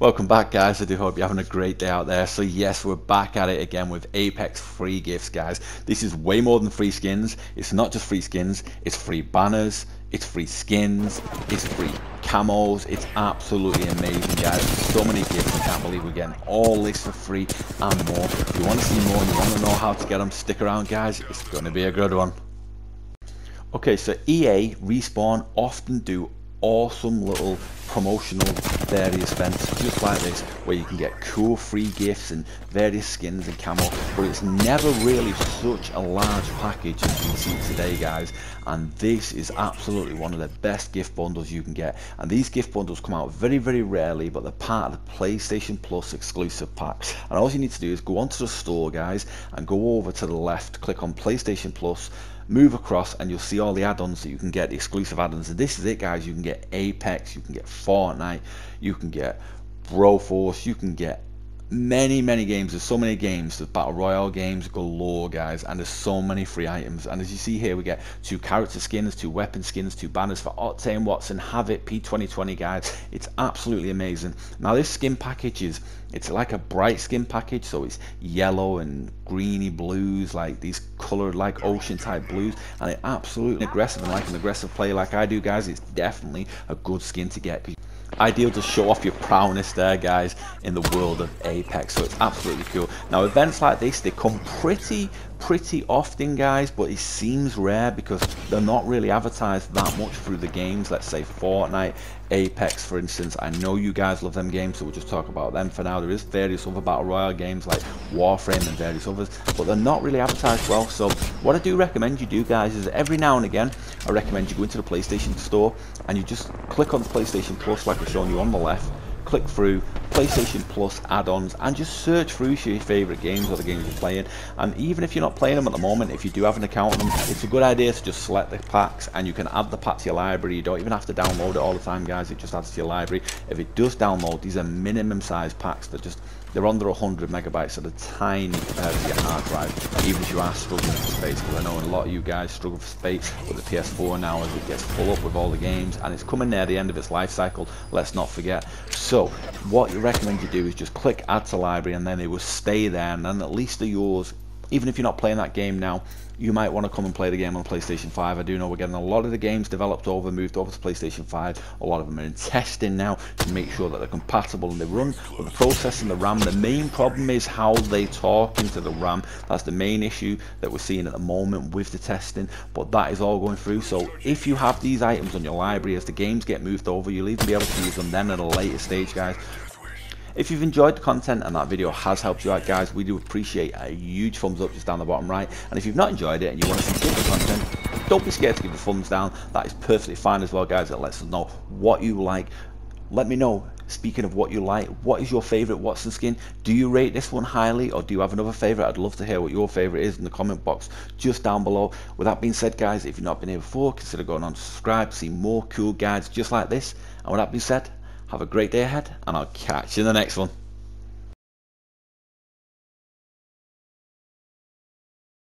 Welcome back guys, I do hope you're having a great day out there. So yes, we're back at it again with Apex free gifts guys. This is way more than free skins. It's not just free skins, it's free banners, it's free skins, it's free camos. It's absolutely amazing guys. So many gifts, I can't believe we're getting all this for free and more. If you want to see more and you want to know how to get them, stick around guys. It's going to be a good one. Okay, so EA, Respawn often do awesome little promotional various events just like this where you can get cool free gifts and various skins and camo but it's never really such a large package as you can see today guys. And this is absolutely one of the best gift bundles you can get. And these gift bundles come out very very rarely but they're part of the PlayStation Plus exclusive packs. And all you need to do is go onto the store guys and go over to the left click on PlayStation Plus move across and you'll see all the add-ons that you can get the exclusive add-ons. And this is it guys. You can get apex you can get fortnite you can get broforce you can get many many games. There's so many games there's battle royale games galore guys and there's so many free items. And as you see here we get two character skins two weapon skins two banners for octane watson havoc p2020 guys. It's absolutely amazing. Now this skin package is it's like a bright skin package so it's yellow and greeny blues like these colored like ocean type blues and it absolutely aggressive and like an aggressive player like i do guys it's definitely a good skin to get ideal to show off your prowess there guys in the world of apex. So it's absolutely cool. Now events like this they come pretty pretty often guys but it seems rare because they're not really advertised that much through the games. Let's say Fortnite Apex for instance. I know you guys love them games so we'll just talk about them for now. There is various other battle royale games like Warframe and various others but they're not really advertised well. So what I do recommend you do guys is every now and again I recommend you go into the PlayStation store and you just click on the PlayStation Plus like I've showing you on the left click through PlayStation Plus add-ons and just search through your favorite games or the games you're playing. And even if you're not playing them at the moment if you do have an account on them it's a good idea to just select the packs and you can add the pack to your library. You don't even have to download it all the time guys. It just adds to your library. If it does download these are minimum size packs that just they're under 100 megabytes, so they're tiny compared to your hard drive, even if you are struggling for space, because I know a lot of you guys struggle for space with the PS4 now as it gets full up with all the games, and it's coming near the end of its life cycle, let's not forget. So, what you recommend you do is just click add to library, and then it will stay there, and then at least they're yours even if you're not playing that game now, you might want to come and play the game on PlayStation 5. I do know we're getting a lot of the games developed over, moved over to PlayStation 5. A lot of them are in testing now to make sure that they're compatible and they run with the processing, and the RAM. The main problem is how they talk into the RAM. That's the main issue that we're seeing at the moment with the testing, but that is all going through. So if you have these items on your library as the games get moved over, you'll even be able to use them then at a later stage, guys. If you've enjoyed the content and that video has helped you out guys, we do appreciate a huge thumbs up just down the bottom right. And if you've not enjoyed it and you want to see different content, don't be scared to give a thumbs down. That is perfectly fine as well guys. It lets us know what you like. Let me know, speaking of what you like, what is your favourite Watson skin? Do you rate this one highly or do you have another favourite? I'd love to hear what your favourite is in the comment box just down below. With that being said guys, if you've not been here before, consider going on to subscribe to see more cool guides just like this. And with that being said, have a great day ahead, and I'll catch you in the next one.